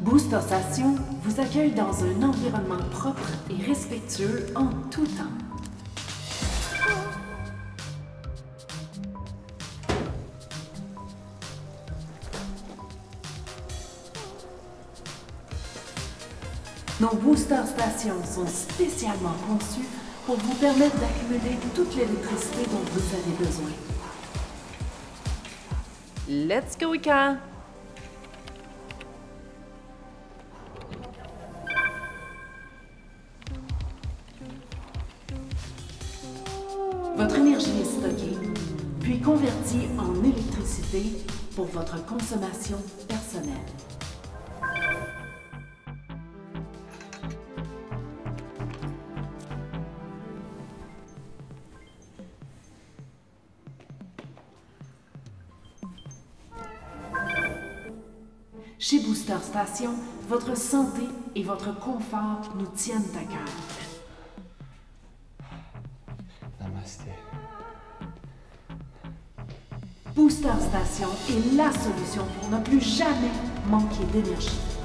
Booster Station vous accueille dans un environnement propre et respectueux en tout temps. Nos booster stations sont spécialement conçues pour vous permettre d'accumuler toute l'électricité dont vous avez besoin. Let's go, Ika! Votre énergie est stockée, puis convertie en électricité pour votre consommation personnelle. Chez Booster Station, votre santé et votre confort nous tiennent à cœur. Namasté. Booster Station est la solution pour ne plus jamais manquer d'énergie.